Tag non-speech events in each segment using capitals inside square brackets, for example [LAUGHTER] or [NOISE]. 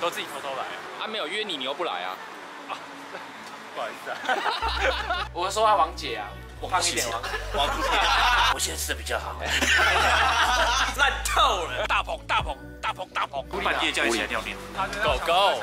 都自己偷偷来。他没有约你，你又不来啊？[LAUGHS] 不好意思啊。[LAUGHS] 我说话王姐啊，胖一点王王姐，我 [LAUGHS] 现在吃的比较好。烂透了。大鹏，大鹏，大鹏，大鹏，半夜叫你起来尿尿。狗狗。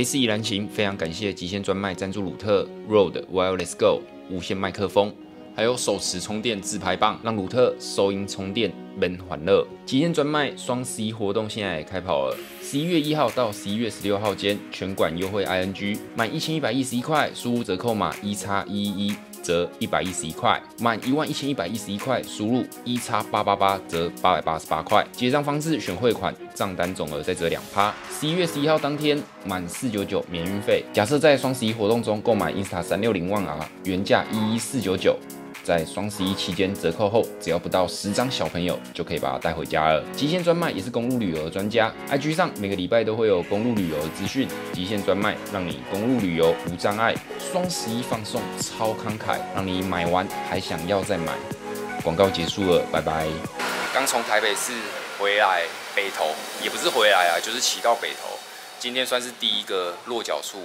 这一次宜兰行，非常感谢极限专卖赞助鲁特 Road Wireless Go 无线麦克风，还有手持充电自拍棒，让鲁特收音充电门欢乐。极限专卖双十一活动现在也开跑了，十一月一号到十一月十六号间，全馆优惠 ING，满一千一百一十一块，输入折扣码一叉一一。折一百一十一块，满一万一千一百一十一块，输入一叉八八八折八百八十八块。结账方式选汇款，账单总额再折两趴。十一月十一号当天满四九九免运费。假设在双十一活动中购买 Insta 三六零万 R，原价一一四九九。在双十一期间折扣后，只要不到十张小朋友就可以把它带回家了。极限专卖也是公路旅游的专家，IG 上每个礼拜都会有公路旅游的资讯。极限专卖让你公路旅游无障碍，双十一放送超慷慨，让你买完还想要再买。广告结束了，拜拜。刚从台北市回来北投，也不是回来啊，就是骑到北投。今天算是第一个落脚处。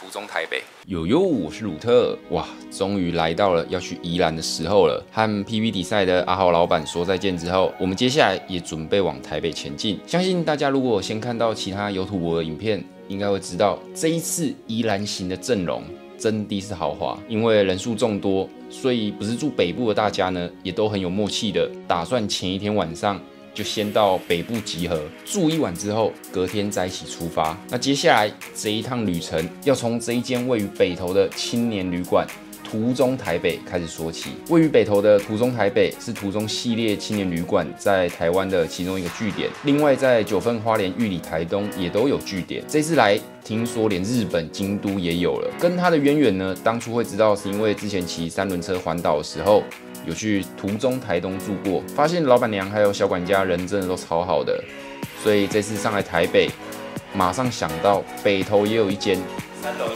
途中台北，有哟，我是鲁特，哇，终于来到了要去宜兰的时候了。和 PV 比赛的阿豪老板说再见之后，我们接下来也准备往台北前进。相信大家如果先看到其他有土博的影片，应该会知道这一次宜兰行的阵容真的是豪华，因为人数众多，所以不是住北部的大家呢，也都很有默契的打算前一天晚上。就先到北部集合住一晚之后，隔天再一起出发。那接下来这一趟旅程要从这一间位于北投的青年旅馆。途中台北开始说起，位于北投的途中台北是途中系列青年旅馆在台湾的其中一个据点。另外，在九份、花莲、玉里、台东也都有据点。这次来，听说连日本京都也有了。跟它的渊源呢，当初会知道是因为之前骑三轮车环岛的时候，有去途中台东住过，发现老板娘还有小管家人真的都超好的，所以这次上来台北，马上想到北投也有一间。三楼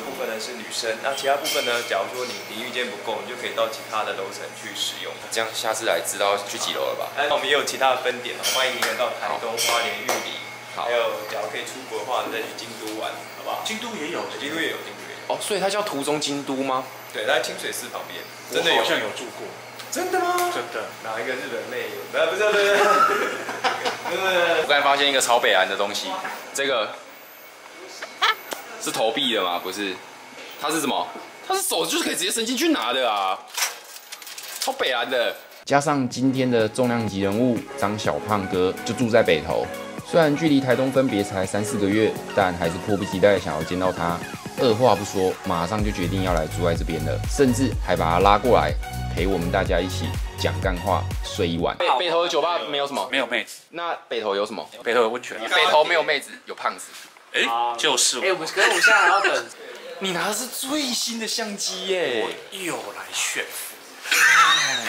那其他部分呢，假如说你淋浴间不够，你就可以到其他的楼层去使用。这样下次来知道去几楼了吧？哎，我们也有其他的分点哦，欢迎你们到台东、花莲、玉里。好，还有假如可以出国的话，再去京都玩，好不好？京都也有，京都也有，京都也有。哦，所以它叫途中京都吗？对，在清水寺旁边。真的好像有住过。真的吗？真的。哪一个日本妹有？不是不是不是。[LAUGHS] 我刚才发现一个超北蓝的东西，这个。是投币的吗？不是，它是什么？它是手就是可以直接伸进去拿的啊，超北蓝的。加上今天的重量级人物张小胖哥就住在北投，虽然距离台东分别才三四个月，但还是迫不及待想要见到他。二话不说，马上就决定要来住在这边了，甚至还把他拉过来陪我们大家一起讲干话，睡一晚。北北投的酒吧没有什么，没有妹子。那北投有什么？北投有温泉。北投没有妹子，有胖子。哎，就是我。哎，我们可是我们现在还要等。你拿的是最新的相机耶！我又来炫富。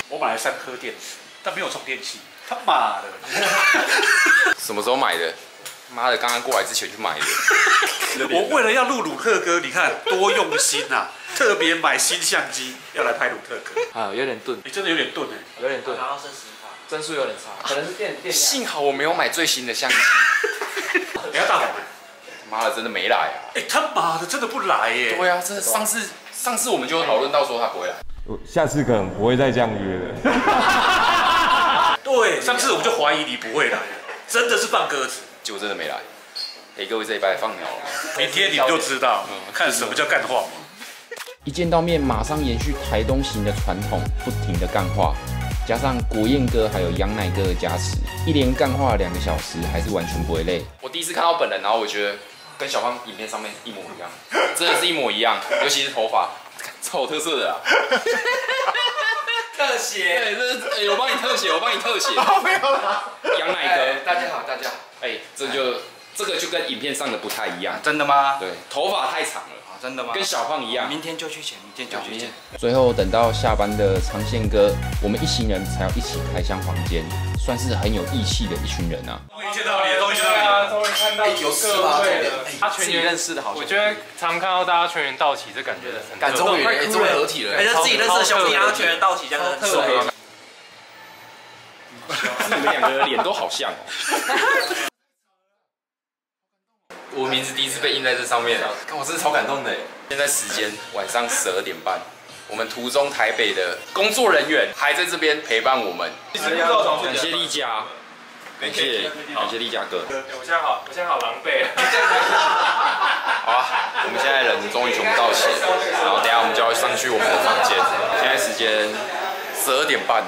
我买了三颗电池，但没有充电器。他妈的！[LAUGHS] 什么时候买的？妈的，刚刚过来之前去买的。[LAUGHS] 我为了要录鲁特哥，你看多用心啊！[LAUGHS] 特别买新相机，要来拍鲁特哥。啊，有点钝。你真的有点钝哎，有点钝。然后升十帕，帧数有点差，可能是电电。幸好我没有买最新的相机。你要大宝。妈的，真的没来啊！哎，他妈的，真的不来耶！对啊，这上次上次我们就讨论到说他不会来，下次可能不会再这样约了。[LAUGHS] 对，上次我们就怀疑你不会来，真的是放鸽子，结果真的没来。哎，各位这一拜放鸟了，[LAUGHS] 明天你们就知道，看什么叫干话。一见到面，马上延续台东行的传统，不停的干话。加上国宴哥还有羊奶哥的加持，一连干话两个小时，还是完全不会累。我第一次看到本人，然后我觉得跟小芳影片上面一模一样，[LAUGHS] 真的是一模一样，尤其是头发，超有特色的啊！[LAUGHS] 特写，对，这是哎，我帮你特写，我帮你特写。[LAUGHS] 没有啦，羊奶哥，大家好，大家好。哎，这就这个就跟影片上的不太一样，真的吗？对，头发太长了，真的吗？跟小胖一样。明天就去剪，明天就去剪。最后等到下班的长线哥，我们一行人才要一起开箱房间，算是很有义气的一群人啊。终于见到你了，终于见到你了。终于看到有事吗？他全员认识的好，我觉得常看到大家全员到齐，这感觉很感终于终于合体了，哎，自己认识的兄弟，然后全员到齐，这样子特别。你们两个脸都好像哦。[LAUGHS] 我名字第一次被印在这上面啊，看我真的超感动的。现在时间晚上十二点半，我们途中台北的工作人员还在这边陪伴我们。感谢丽佳，感谢感谢丽佳哥。我现在好，我现在好狼狈。[LAUGHS] 好啊，我们现在人终于全部到齐了，然后等下我们就要上去我们的房间。现在时间十二点半。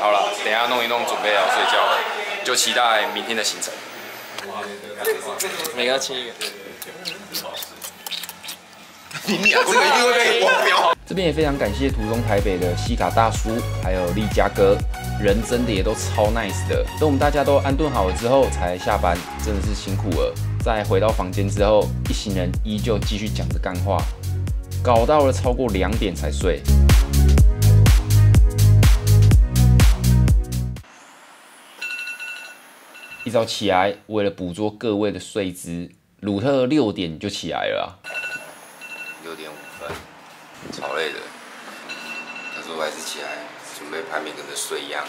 好了，等下弄一弄，准备要睡觉了，就期待明天的行程。每个亲一个。你俩这个一定会被黄标。这边也非常感谢途中台北的西卡大叔，还有丽佳哥，人真的也都超 nice 的。等我们大家都安顿好了之后才下班，真的是辛苦了。在回到房间之后，一行人依旧继续讲着干话，搞到了超过两点才睡。一早起来，为了捕捉各位的睡姿，鲁特六点就起来了。六点五分，超累的，但是我还是起来准备拍面跟着睡一样。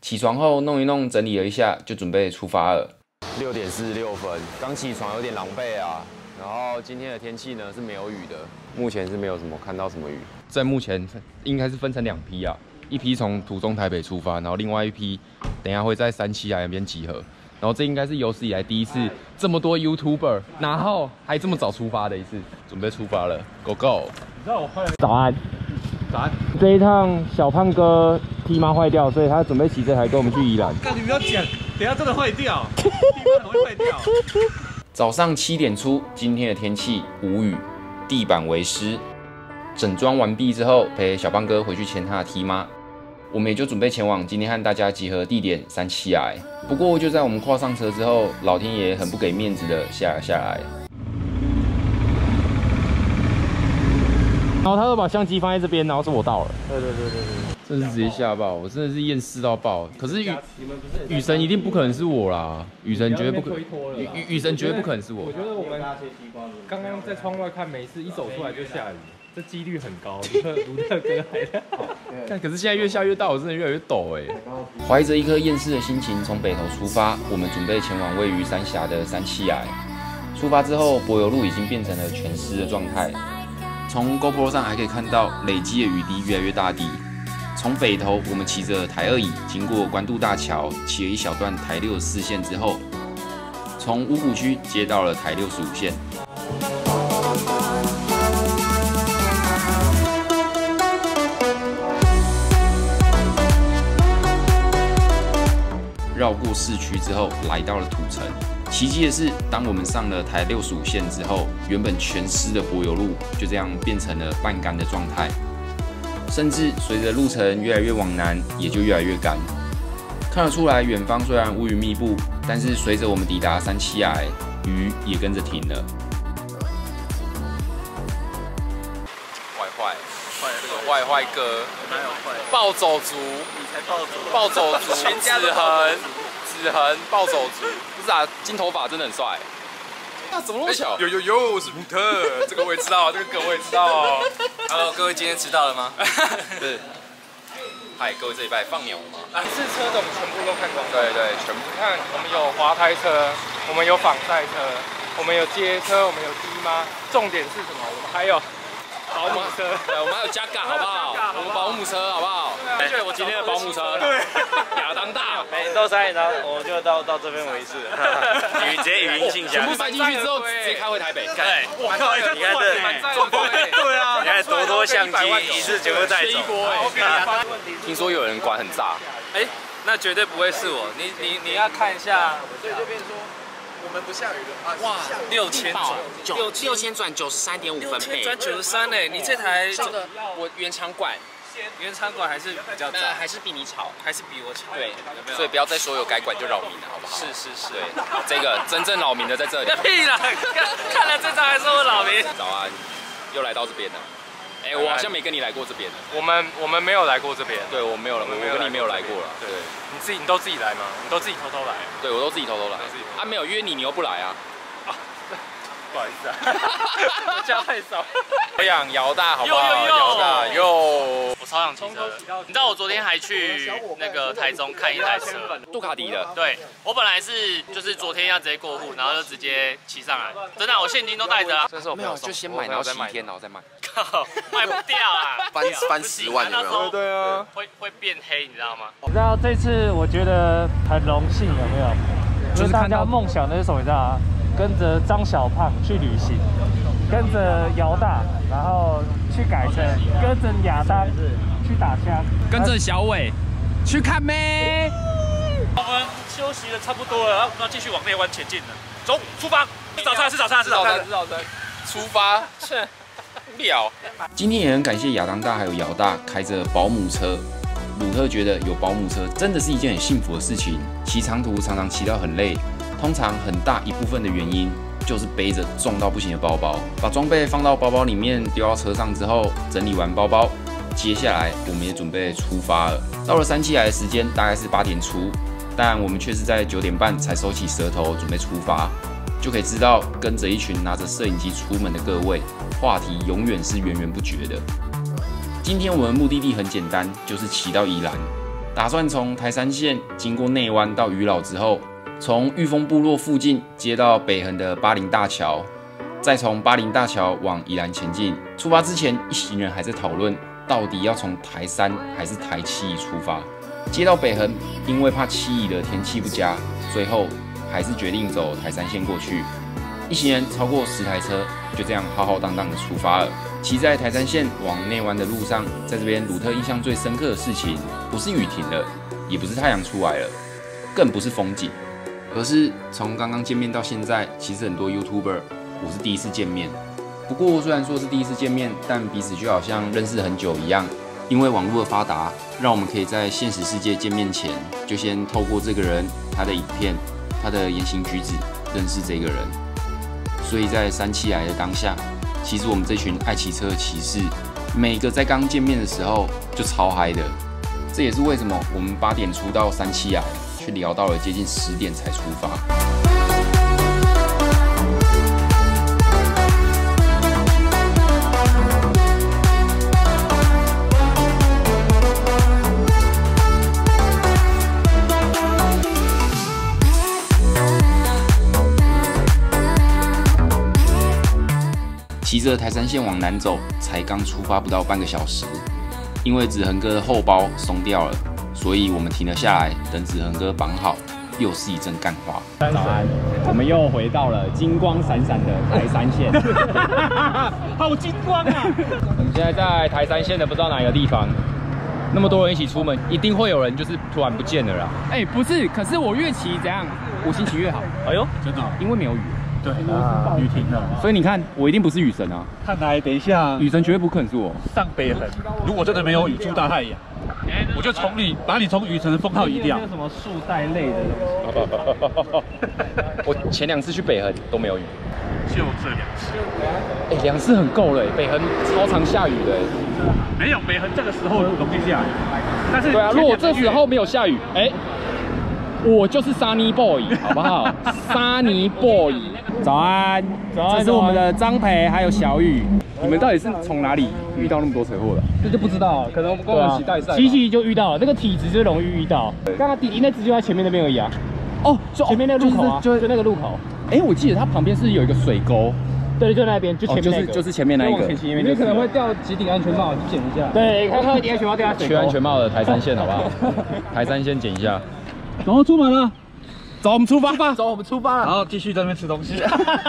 起床后弄一弄，整理了一下，就准备出发了。六点四十六分，刚起床有点狼狈啊。然后今天的天气呢是没有雨的，目前是没有什么看到什么雨。在目前应该是分成两批啊，一批从途中台北出发，然后另外一批等下会在三七海那边集合。然后这应该是有史以来第一次这么多 YouTuber，然后还这么早出发的一次，准备出发了，Go Go！你知道我坏了？早安，早安。这一趟小胖哥 T 妈坏掉，所以他准备骑这台跟我们去宜兰。干你不要讲，等下真的坏掉，T 妈会坏掉。早上七点出，今天的天气无雨，地板为湿。整装完毕之后，陪小胖哥回去牵他的 T 妈，我们也就准备前往今天和大家集合地点三七崖。不过就在我们跨上车之后，老天爷很不给面子的下了下来，然后他就把相机放在这边，然后是我到了。对对对对对，真是直接吓爆，我真的是厌世到爆。可是雨雨神一定不可能是我啦，雨神绝对不可，雨雨神绝对不可能是我。我觉得我们刚刚在窗外看，每次一走出来就下雨。这几率很高，[LAUGHS] 卢特哥还。但可是现在越下越大，我真的越来越抖哎。怀着一颗厌世的心情从北头出发，我们准备前往位于三峡的三七崖。出发之后，柏油路已经变成了全湿的状态。从 GoPro 上还可以看到累积的雨滴越来越大滴。从北头，我们骑着台二乙经过关渡大桥，骑了一小段台六四线之后，从五股区接到了台六十五线。绕过市区之后，来到了土城。奇迹的是，当我们上了台六十五线之后，原本全湿的柏油路就这样变成了半干的状态，甚至随着路程越来越往南，也就越来越干。看得出来，远方虽然乌云密布，但是随着我们抵达三七崖，雨也跟着停了。坏坏坏这个坏坏哥，暴走族，你才？暴走族。暴走族，子恒，子恒，暴走族，不是啊，金头发真的很帅。那怎么那么巧？有有有，我是普特，[LAUGHS] 这个我也知道，这个梗我也知道。Hello，各位今天迟到了吗？[LAUGHS] 对。嗨，各位这一拜放牛吗？啊，是车的我们全部都看光。对对，全部。看，我们有滑胎车，我们有仿赛车，我们有街车，我们有 D 吗？重点是什么？我们还有保姆车，对，我们还有加嘎，好不好？我们保姆车，好不好？对，我今天的保姆车，对，亚当大，每到三点钟，我就到到这边为止。[LAUGHS] 语直接语音信箱，全部塞进去之后，直接开回台北。对，我靠，你看这，对啊，你看多多相机，一次全部带走。听说有人管很炸，哎，那绝对不会是我。你你你要看一下，对这边说。我们不下雨的啊！哇，六千转，六六千转九十三点五分贝，转九十三嘞！你这台这个我原厂管，原餐馆还是比较早，还是比你吵，还是比我吵。对，所以不要再说有改管就扰民了，好不好？是是是，对，这个真正扰民的在这里。[LAUGHS] 屁啦！看看了这张还说我扰民。早安，又来到这边了。哎，我好像没跟你来过这边。我们我们没有来过这边。对，我没有了，我跟你没有来过了。对，你自己你都自己来吗？你都自己偷偷来？对，我都自己偷偷来。啊，没有约你，你又不来啊？不好意思啊，[LAUGHS] 加太少。我养姚大，好不好？姚大，哟，我超想骑车。你知道我昨天还去那个台中看一台车，杜卡迪的。对，我本来是就是昨天要直接过户，然后就直接骑上来。真的，我现金都带着啊。没有，就先买，然后再买，天，然后再卖。靠，卖不掉啊！翻翻十万有没有？对啊，会会变黑，你知道吗？你知道这次我觉得很荣幸，有没有？就是大家梦想的是什么？你知道吗？跟着张小胖去旅行，跟着姚大，然后去改车，跟着亚当去打枪，跟着小伟去看妹。我们休息的差不多了，然后要继续往内湾前进了。走，出发！吃早餐，吃早餐，吃早餐，吃早餐。出发，切，无聊。今天也很感谢亚当大还有姚大开着保姆车。鲁特觉得有保姆车真的是一件很幸福的事情。骑长途常常骑到很累。通常很大一部分的原因就是背着重到不行的包包，把装备放到包包里面，丢到车上之后，整理完包包，接下来我们也准备出发了。到了三七来的时间大概是八点出，但我们却是在九点半才收起舌头准备出发，就可以知道跟着一群拿着摄影机出门的各位，话题永远是源源不绝的。今天我们目的地很简单，就是骑到宜兰，打算从台山县经过内湾到渔老之后。从玉峰部落附近接到北横的巴林大桥，再从巴林大桥往宜兰前进。出发之前，一行人还在讨论到底要从台三还是台七出发。接到北横，因为怕七乙的天气不佳，最后还是决定走台三线过去。一行人超过十台车，就这样浩浩荡荡的出发了。骑在台三线往内湾的路上，在这边鲁特印象最深刻的事情，不是雨停了，也不是太阳出来了，更不是风景。而是从刚刚见面到现在，其实很多 YouTuber 我是第一次见面。不过虽然说是第一次见面，但彼此就好像认识很久一样。因为网络的发达，让我们可以在现实世界见面前，就先透过这个人他的影片、他的言行举止认识这个人。所以在三七来的当下，其实我们这群爱骑车的骑士，每个在刚见面的时候就超嗨的。这也是为什么我们八点出到三七来。却聊到了接近十点才出发。骑着台山线往南走，才刚出发不到半个小时，因为子恒哥的后包松掉了。所以我们停了下来，等子恒哥绑好，又是一阵干话。早安，我们又回到了金光闪闪的台山线，[LAUGHS] 好金光啊！我们现在在台山线的不知道哪一个地方，那么多人一起出门，一定会有人就是突然不见了啦。哎，不是，可是我越骑怎样，我心情越好。哎呦，真的，因为没有雨。对，雨停了，所以你看，我一定不是雨神啊。看来等一下，雨神绝对不可能是我。上北横，如果真的没有雨，出大太阳。我就从你把你从雨城的封号移掉。有什么树带类的东西？我前两次去北横都没有雨，就这两次。哎，两次很够了。北横超常下雨的。没有，北横这个时候容易下雨。但是对啊，如果这时候没有下雨，哎，我就是 Sunny Boy，好不好？[LAUGHS] Sunny Boy，早安，早安。这是我们的张培还有小雨。你们到底是从哪里遇到那么多车祸的？这就不知道，可能跟我们骑代赛，骑骑就遇到了，那个体质就容易遇到。刚刚弟弟那只就在前面那边而已啊。哦，前面那个路口啊，就就那个路口。哎，我记得它旁边是有一个水沟，对，就那边，就前面那个，就是前面那一个。你可能会掉几顶安全帽，去捡一下。对，看看顶安全帽掉下水 [LAUGHS] 缺安全帽的台山线好不好？[LAUGHS] 台山线捡一下。然后出门了，走，我们出发吧。走，我们出发了。然后继续在那边吃东西。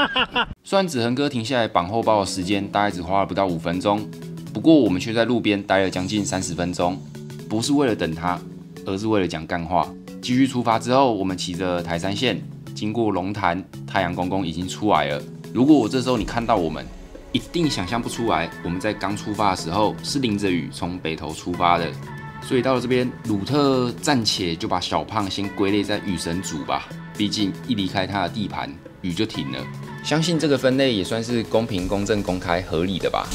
[LAUGHS] 虽然子恒哥停下来绑后包的时间大概只花了不到五分钟，不过我们却在路边待了将近三十分钟，不是为了等他，而是为了讲干话。继续出发之后，我们骑着台山线，经过龙潭，太阳公公已经出来了。如果我这时候你看到我们，一定想象不出来，我们在刚出发的时候是淋着雨从北头出发的。所以到了这边，鲁特暂且就把小胖先归类在雨神组吧。毕竟一离开他的地盘，雨就停了。相信这个分类也算是公平、公正、公开、合理的吧。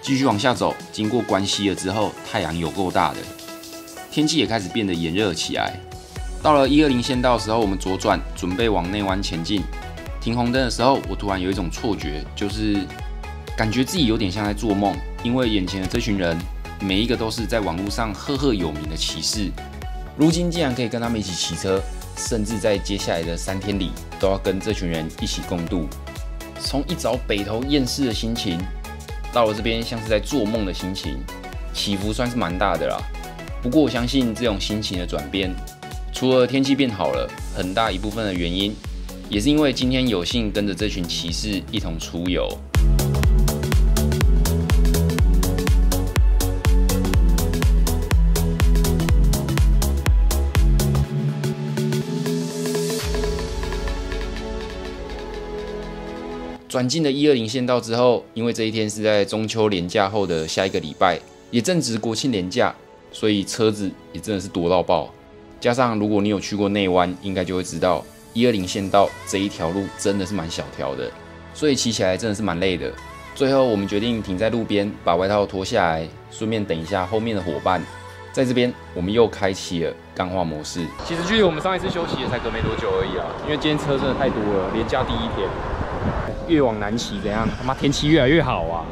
继续往下走，经过关西了之后，太阳有够大的，天气也开始变得炎热起来。到了一二零线道的时候，我们左转，准备往内湾前进。停红灯的时候，我突然有一种错觉，就是感觉自己有点像在做梦，因为眼前的这群人，每一个都是在网络上赫赫有名的骑士，如今竟然可以跟他们一起骑车，甚至在接下来的三天里，都要跟这群人一起共度。从一早北头厌世的心情，到了这边像是在做梦的心情，起伏算是蛮大的啦。不过我相信这种心情的转变，除了天气变好了，很大一部分的原因。也是因为今天有幸跟着这群骑士一同出游。转进了一二零线道之后，因为这一天是在中秋连假后的下一个礼拜，也正值国庆连假，所以车子也真的是多到爆。加上如果你有去过内湾，应该就会知道。一二零线道这一条路真的是蛮小条的，所以骑起来真的是蛮累的。最后我们决定停在路边，把外套脱下来，顺便等一下后面的伙伴。在这边，我们又开启了钢化模式。其实距离我们上一次休息也才隔没多久而已啊，因为今天车真的太多了，连假第一天。越往南骑怎样？他妈天气越来越好啊！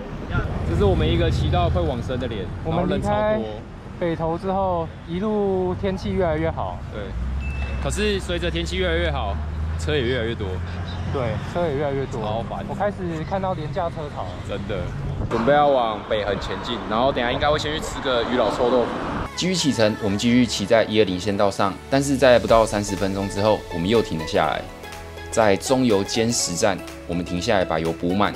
这是我们一个骑到快往生的脸，我们人超多。北投之后，一路天气越来越好。对。可是随着天气越来越好，车也越来越多。对，车也越来越多。超烦！我开始看到廉价车潮。真的。准备要往北横前进，然后等下应该会先去吃个鱼老臭豆腐。继续启程，我们继续骑在一二零线道上，但是在不到三十分钟之后，我们又停了下来。在中油坚实站，我们停下来把油补满，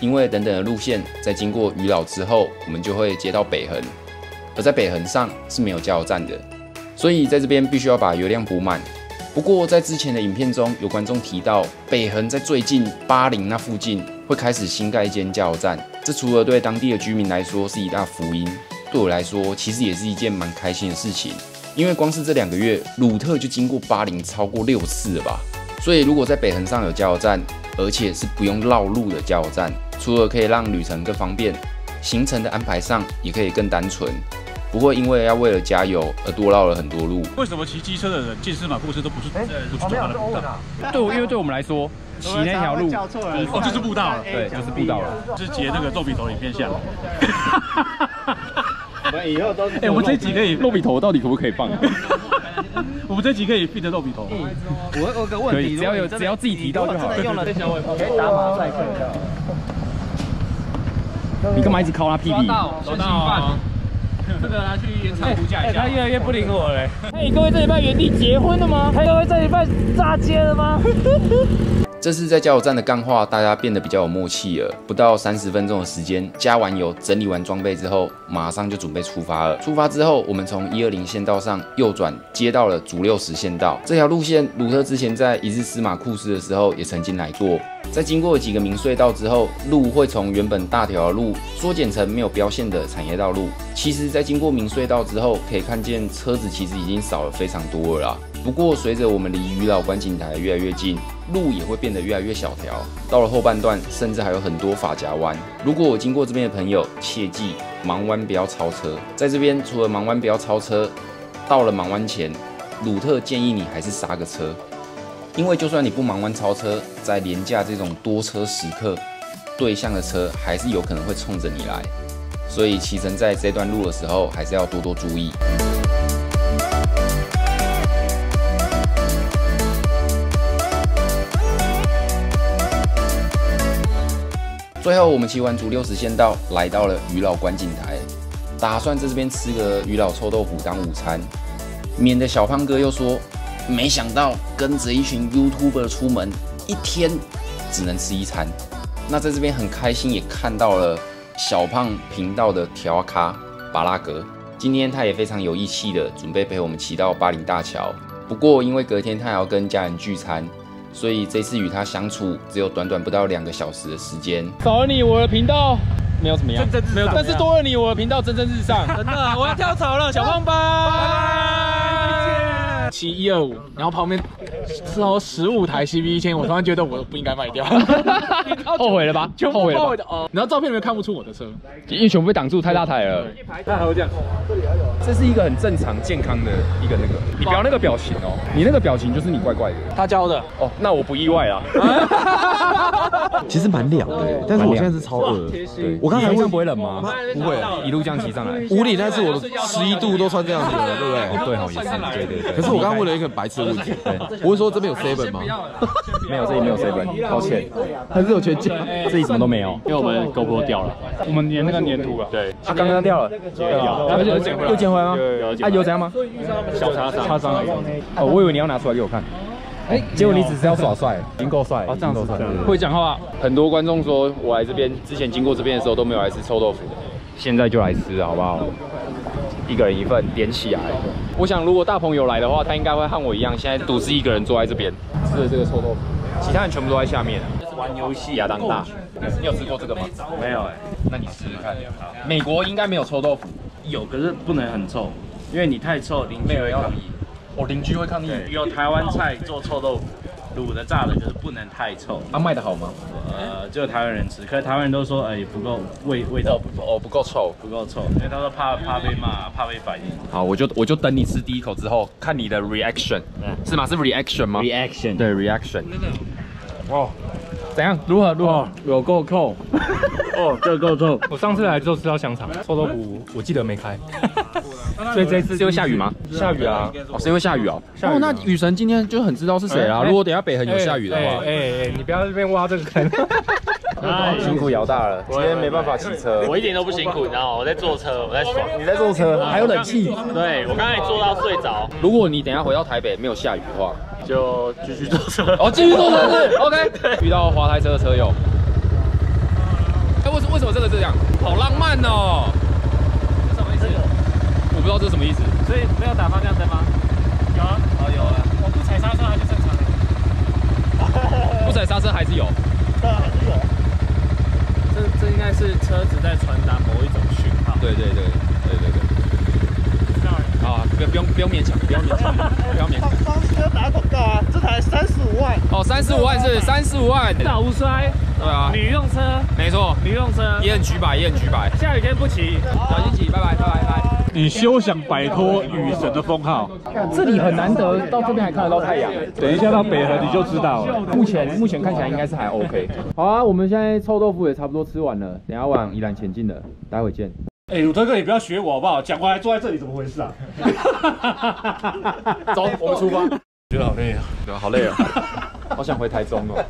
因为等等的路线在经过鱼老之后，我们就会接到北横，而在北横上是没有加油站的。所以在这边必须要把油量补满。不过在之前的影片中有观众提到，北横在最近八林那附近会开始新盖一间加油站，这除了对当地的居民来说是一大福音，对我来说其实也是一件蛮开心的事情。因为光是这两个月，鲁特就经过八林超过六次了吧。所以如果在北横上有加油站，而且是不用绕路的加油站，除了可以让旅程更方便，行程的安排上也可以更单纯。不会因为要为了加油而多绕了很多路。为什么骑机车的人进司马库斯都不是不是走他的步道？对，因为对我们来说，骑那条路哦，就是步道了。对，就是步道了。是截那个豆皮头影片下。我们以后都哎，我们这集可以豆皮头到底可不可以放？[LAUGHS] 我们这集可以变成豆皮头。我有个问题，只要有只要自己提到就好。用了可以打马赛克。你干嘛一直靠他屁屁？抓到。[LAUGHS] 这个拿去原厂估价一下。他越来越不灵活了。嘿，各位这礼拜原地结婚了吗？各位这礼拜炸街了吗？[LAUGHS] 这次在加油站的干话，大家变得比较有默契了。不到三十分钟的时间，加完油、整理完装备之后，马上就准备出发了。出发之后，我们从一二零线道上右转，接到了主六十线道。这条路线，鲁特之前在一日司马库斯的时候也曾经来过。在经过几个明隧道之后，路会从原本大条的路缩减成没有标线的产业道路。其实，在经过明隧道之后，可以看见车子其实已经少了非常多了。不过，随着我们离渔老观景台越来越近，路也会变得越来越小条。到了后半段，甚至还有很多法夹弯。如果我经过这边的朋友，切记盲弯不要超车。在这边，除了盲弯不要超车，到了盲弯前，鲁特建议你还是刹个车。因为就算你不盲弯超车，在廉价这种多车时刻，对向的车还是有可能会冲着你来，所以骑乘在这段路的时候，还是要多多注意。最后我们骑完主六十线道，来到了鱼老观景台，打算在这边吃个鱼老臭豆腐当午餐，免得小胖哥又说，没想到跟着一群 YouTuber 出门，一天只能吃一餐。那在这边很开心，也看到了小胖频道的调咖巴拉格，今天他也非常有义气的准备陪我们骑到巴林大桥。不过因为隔天他要跟家人聚餐，所以这次与他相处只有短短不到两个小时的时间。少了你，我的频道没有怎么样，没有，但是多了你，我的频道蒸蒸日上。真的，我要跳槽了，[LAUGHS] 小胖吧。骑一二五，然后旁边之后十五台 CB 一千，我突然觉得我不应该卖掉，[LAUGHS] [LAUGHS] 后悔了吧？后悔了吧？哦，然后照片里面看不出我的车，因为全部被挡住，太大台了。那还会这样？这是一个很正常健康的一个那个，你不要那个表情哦，你那个表情就是你怪怪的。他教的哦，那我不意外啊。其实蛮凉的，但是我现在是超饿。对，我刚才问不会冷吗？不会，一路这样骑上来。五里那次我十一度都穿这样子了，对不对？哦，对好也是，对对对。可是我刚刚问了一个白痴的问题，我是说这边有 seven 吗？没有，这里没有 seven，抱歉。还是有全家？这里什么都没有，因为我们 GoPro 掉了，我们粘那个粘土了。对，他刚刚掉了，有，又捡回来，又捡回来吗？有，啊，有怎样吗？小擦伤，擦伤而已。哦，我以为你要拿出来给我看。哎，结果你只是要耍帅，已经够帅。哦，这样子帅，会讲话。很多观众说我来这边之前经过这边的时候都没有来吃臭豆腐的，现在就来吃好不好？一个人一份，点起来。我想如果大朋友来的话，他应该会和我一样，现在独自一个人坐在这边吃的这个臭豆腐，其他人全部都在下面。玩游戏亚当大，你有吃过这个吗？没有哎，那你试试看。美国应该没有臭豆腐，有，可是不能很臭，因为你太臭，邻居会抗议。我邻居会抗议。有台湾菜做臭豆腐，卤的炸的，就是不能太臭。它卖的好吗？呃，只有台湾人吃，可是台湾人都说，哎，不够味味道不哦不够臭，不够臭，因为他说怕怕被骂，怕被反应。好，我就我就等你吃第一口之后，看你的 reaction，是吗？是 reaction 吗？reaction，对 reaction。哦，怎样？如何？如何？有够臭。[LAUGHS] 哦，这够臭。我上次来就吃到香肠，臭豆腐我记得没开。[LAUGHS] 所以这次是因为下雨吗？下雨啊！哦，是因为下雨哦。哦，那雨神今天就很知道是谁啦。如果等下北横有下雨的话，哎哎，你不要这边挖这个坑。[LAUGHS] 辛苦姚大了，今天没办法骑车。我一点都不辛苦，你知道吗？我在坐车，我在爽。你在坐车，还有冷气。对，我刚才坐到睡着。如果你等下回到台北没有下雨的话，就继续坐车。哦，继续坐车是 OK。遇到滑胎车的车友。哎，为什为什么这个这样？好浪漫哦。什么意思？我不知道这是什么意思。所以没有打方向灯吗？有啊。哦，有啊。我不踩刹车还是正常的。[LAUGHS] 不踩刹车还是有。对，还是有。这这应该是车子在传达某一种讯号。对对对对对对。啊，不不用不用勉强，不用勉强，不要勉强。[LAUGHS] 上次要打广告啊，这台三十五万。哦，三十五万是三十五万。大无衰。对啊。女用车。没错。女用车。也很举摆，也很举摆。下雨天不骑，小心骑，拜拜拜拜拜。你休想摆脱雨神的封号。这里很难得，到这边还看得到太阳。等一下到北河你就知道了。目前目前看起来应该是还 OK。好啊，我们现在臭豆腐也差不多吃完了，等下往宜兰前进了，待会见。哎，鲁特哥，你不要学我好不好？讲话还坐在这里，怎么回事啊？走，[LAUGHS] 我们出发。[LAUGHS] 觉得好累啊，对好累啊，[LAUGHS] 好想回台中哦。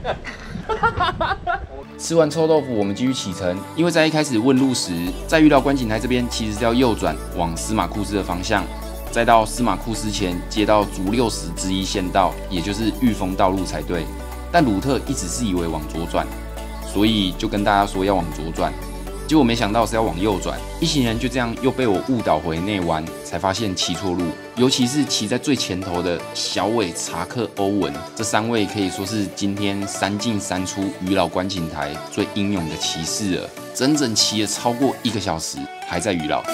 吃完臭豆腐，我们继续启程。因为在一开始问路时，在遇到观景台这边，其实是要右转往司马库斯的方向，再到司马库斯前接到足六十之一县道，也就是玉峰道路才对。但鲁特一直是以为往左转，所以就跟大家说要往左转。结果没想到是要往右转，一行人就这样又被我误导回内湾，才发现骑错路。尤其是骑在最前头的小伟、查克、欧文这三位，可以说是今天三进三出鱼老观景台最英勇的骑士了，整整骑了超过一个小时，还在鱼老。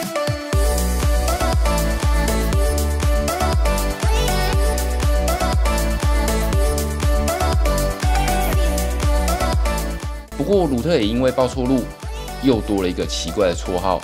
不过鲁特也因为报错路。又多了一个奇怪的绰号，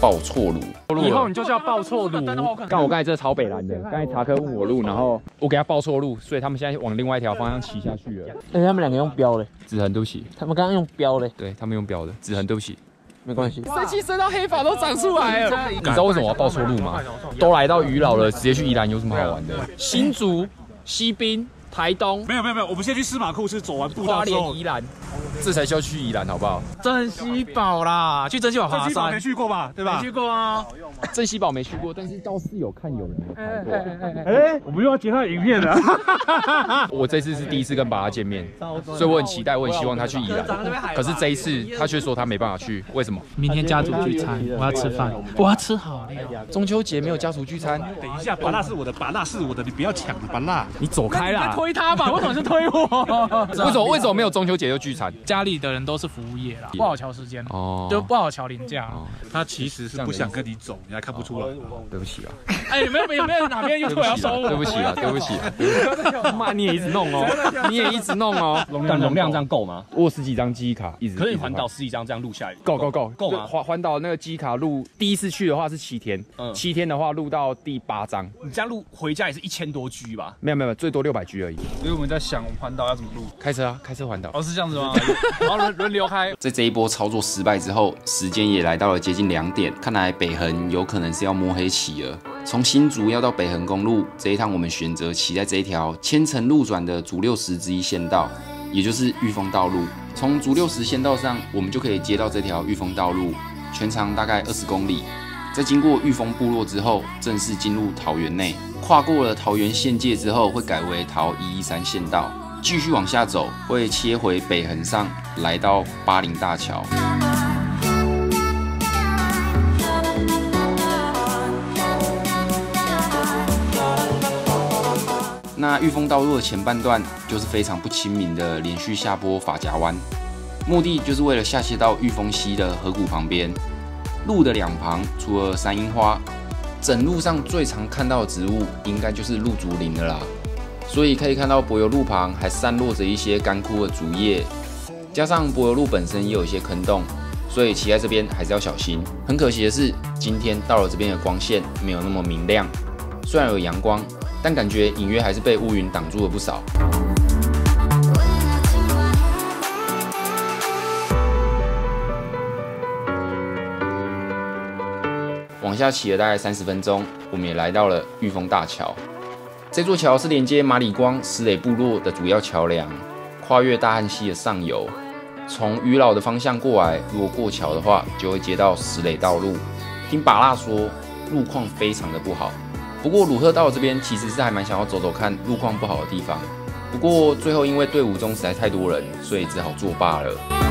报错路。以后你就叫报错路。刚我刚才这超北蓝的，刚才查克问我路，然后我给他报错路，所以他们现在往另外一条方向骑下去了。哎，他们两个用标嘞，子恒对不起。他们刚刚用标嘞，对他们用标的，子恒对不起，没关系。生气生到黑发都长出来了。你知道为什么我要报错路吗？都来到鱼老了，直接去宜兰有什么好玩的？新竹、西滨。台东，没有没有没有，我们先去司马库斯走完步道花之后莲、，宜兰，这才叫去宜兰好不好？珍稀堡啦，去珍稀堡爬山没。去过吧？对吧没？去过啊。珍稀堡没去过，但是倒是有看有人有拍过。哎，我们又要截他的影片了。[LAUGHS] 我这次是第一次跟爸爸见面，所以我很期待，我很希望他去宜兰。可是这一次他却说他没办法去，[LAUGHS] 为什么？明天家族聚餐，我要吃饭，我要吃好料。中秋节没有家族聚餐，等一下，把那是我的，把那是我的，你不要抢了，把那。你走开啦！推他吧？[LAUGHS] 为什么是推我？[LAUGHS] 为什么为什么没有中秋节就聚餐？家里的人都是服务业啦，不好瞧时间，哦就不好瞧零假。他其实是不想跟你走，你还看不出来。对不起啊，哎，没有没有没有哪边又突然要收我？对不起啊，[LAUGHS] 对不起啊！妈，你也一直弄哦，你也一直弄哦。但容量这样够吗？我十几张记忆卡，一直。可是你环岛十几张这样录下来，够够够够吗对环环岛那个记忆卡录，第一次去的话是七天，嗯七天的话录到第八张，你这样录回家也是一千多 G 吧？没有没有，最多六百 G 而已。所以我们在想，我们环岛要怎么录？开车啊，开车环岛。哦，是这样子吗？[LAUGHS] 然后轮轮流开。在这一波操作失败之后，时间也来到了接近两点，看来北横有可能是要摸黑骑了。从新竹要到北横公路这一趟，我们选择骑在这一条千层路转的竹六十之一县道，也就是玉峰道路。从竹六十县道上，我们就可以接到这条玉峰道路，全长大概二十公里。在经过玉峰部落之后，正式进入桃园内。跨过了桃园县界之后，会改为桃一一三县道。继续往下走，会切回北横上，来到巴陵大桥。那玉峰道路的前半段就是非常不亲民的连续下坡法夹弯，目的就是为了下切到玉峰溪的河谷旁边。路的两旁除了山樱花，整路上最常看到的植物应该就是鹿竹林了啦。所以可以看到柏油路旁还散落着一些干枯的竹叶，加上柏油路本身也有一些坑洞，所以骑在这边还是要小心。很可惜的是，今天到了这边的光线没有那么明亮，虽然有阳光，但感觉隐约还是被乌云挡住了不少。往下骑了大概三十分钟，我们也来到了玉峰大桥。这座桥是连接马里光石垒部落的主要桥梁，跨越大汉溪的上游。从鱼老的方向过来，如果过桥的话，就会接到石垒道路。听巴拉说，路况非常的不好。不过鲁特到这边其实是还蛮想要走走看路况不好的地方。不过最后因为队伍中实在太多人，所以只好作罢了。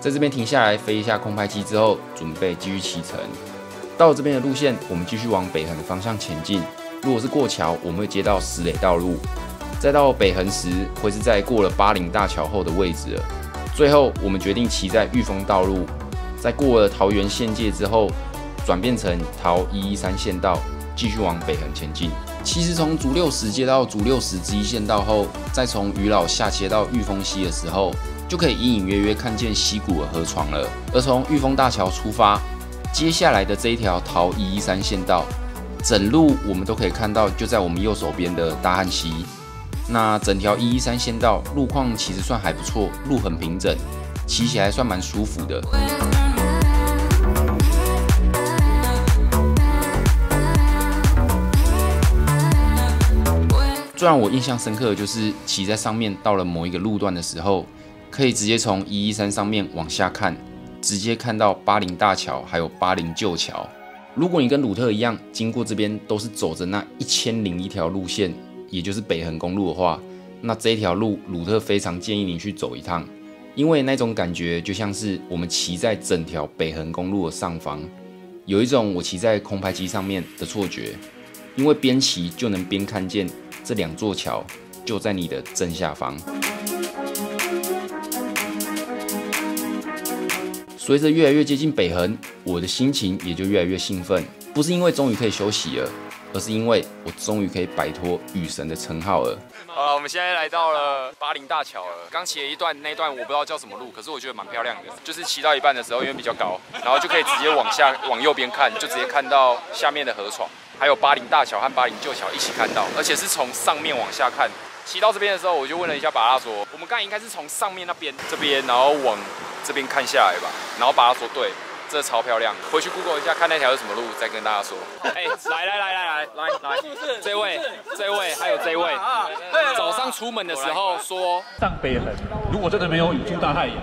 在这边停下来飞一下空拍机之后，准备继续启程。到这边的路线，我们继续往北横方向前进。如果是过桥，我们会接到石垒道路；再到北横时，会是在过了巴陵大桥后的位置了。最后，我们决定骑在玉峰道路，在过了桃园县界之后，转变成桃一一三县道，继续往北横前进。其实从竹六十接到竹六十之一县道后，再从渔老下切到玉峰溪的时候，就可以隐隐约约看见溪谷的河床了。而从玉峰大桥出发，接下来的这一条桃一一三县道，整路我们都可以看到，就在我们右手边的大汉溪。那整条一一三县道路况其实算还不错，路很平整，骑起来算蛮舒服的。最让我印象深刻的就是骑在上面到了某一个路段的时候，可以直接从一一三上面往下看，直接看到巴陵大桥还有巴陵旧桥。如果你跟鲁特一样，经过这边都是走着那一千零一条路线，也就是北横公路的话，那这条路鲁特非常建议你去走一趟，因为那种感觉就像是我们骑在整条北横公路的上方，有一种我骑在空拍机上面的错觉，因为边骑就能边看见这两座桥就在你的正下方。随着越来越接近北横，我的心情也就越来越兴奋。不是因为终于可以休息了，而是因为我终于可以摆脱雨神的称号了。好了，我们现在来到了巴林大桥了。刚骑了一段，那段我不知道叫什么路，可是我觉得蛮漂亮的。就是骑到一半的时候，因为比较高，然后就可以直接往下往右边看，就直接看到下面的河床，还有巴林大桥和巴林旧桥一起看到，而且是从上面往下看。骑到这边的时候，我就问了一下巴拉说，我们刚才应该是从上面那边这边，然后往这边看下来吧，然后把它说对，这超漂亮。回去 Google 一下，看那条是什么路，再跟大家说。哎，来来来来来来来，这位这位还有这位，早上出门的时候说上北横，如果真的没有雨出大太阳，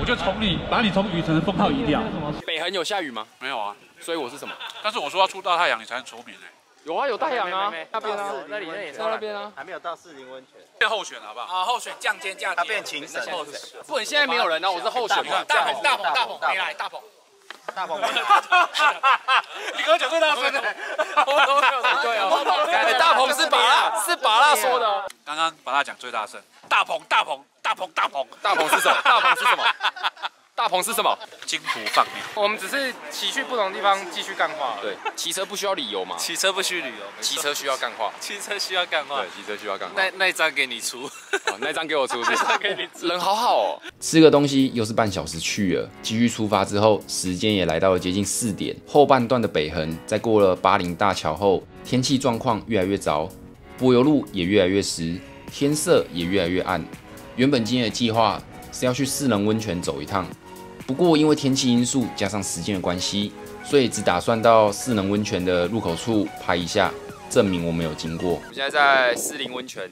我就从你把你从雨城的封号移掉。北横有下雨吗？没有啊，所以我是什么？但是我说要出大太阳，你才能出名哎。有啊，有太阳啊，那边啊，那里那里在那边啊，还没有到四林温泉。变候选好不好？啊，候选降阶降阶，他变情神候选。不，你现在没有人呢，我是候选。大鹏大鹏大鹏没来，大鹏大鹏。你刚刚讲最大声的，[LAUGHS] 对啊，大鹏是把拉，是把拉说的。刚刚把他讲最大声，大鹏大鹏大鹏大鹏，大鹏是什么？大鹏是什么？大鹏是什么？金湖放牛。我们只是骑去不同地方继续干话。对，骑车不需要理由嘛？骑车不需理由，骑车需要干话。骑车需要干话。对，骑车需要干话。那那张给你出，那张给我出，那张给你出。人好好哦。吃个东西又是半小时去了，继续出发之后，时间也来到了接近四点。后半段的北横，在过了巴林大桥后，天气状况越来越糟，柏油路也越来越湿，天色也越来越暗。原本今天的计划是要去四能温泉走一趟。不过因为天气因素加上时间的关系，所以只打算到四能温泉的入口处拍一下，证明我们有经过。我现在在四林温泉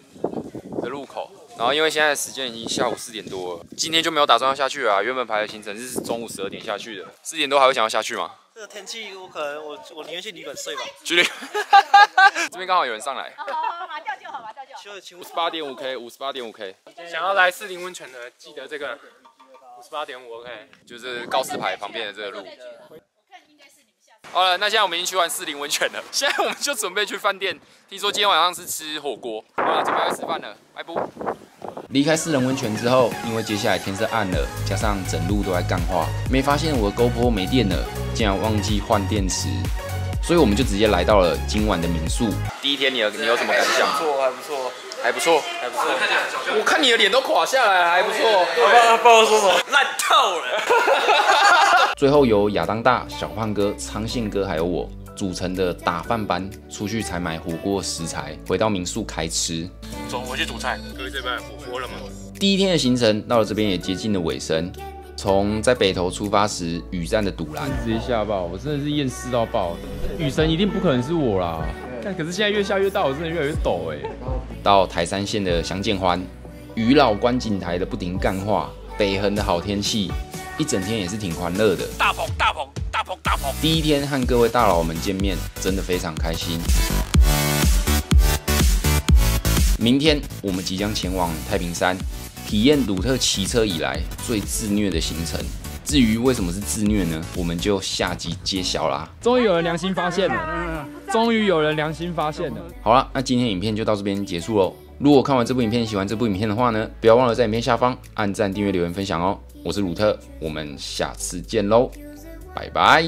的入口，然后因为现在时间已经下午四点多了，今天就没有打算要下去啊。原本排的行程是中午十二点下去的，四点多还会想要下去吗？这个天气我可能我我宁愿去旅馆睡吧。去 [LAUGHS] 旅这边刚好有人上来。好好好，叫就好吧，叫就好。五十八点五 K，五十八点五 K。想要来四林温泉的，记得这个。五十八点五，OK，就是告示牌旁边的这个路。好了，那现在我们已经去完四林温泉了，[LAUGHS] 现在我们就准备去饭店。听说今天晚上是吃火锅，好了，准备要吃饭了，拜拜。离开四人温泉之后，因为接下来天色暗了，加上整路都在干化，没发现我的 GoPro 没电了，竟然忘记换电池，所以我们就直接来到了今晚的民宿。第一天你有你有什么感想？不错，还不错。还不错，还不错。我看你的脸都垮下来，还不错。不不我说什么？烂透了。[LAUGHS] 最后由亚当大、小胖哥、昌信哥还有我组成的打饭班，出去采买火锅食材，回到民宿开吃。走，我去煮菜。各位这边火锅了吗？第一天的行程到了这边也接近了尾声。从在北头出发时雨战的堵拦，直接下爆，我真的是厌世到爆。雨神一定不可能是我啦。但可是现在越下越大，我真的越来越抖哎。到台山县的相见欢，渔老观景台的不停干话，北横的好天气，一整天也是挺欢乐的。大鹏大鹏大鹏大鹏，第一天和各位大佬们见面，真的非常开心。明天我们即将前往太平山，体验鲁特骑车以来最自虐的行程。至于为什么是自虐呢？我们就下集揭晓啦。终于有人良心发现了，终于有人良心发现了。好了，那今天影片就到这边结束喽。如果看完这部影片喜欢这部影片的话呢，不要忘了在影片下方按赞、订阅、留言、分享哦。我是鲁特，我们下次见喽，拜拜。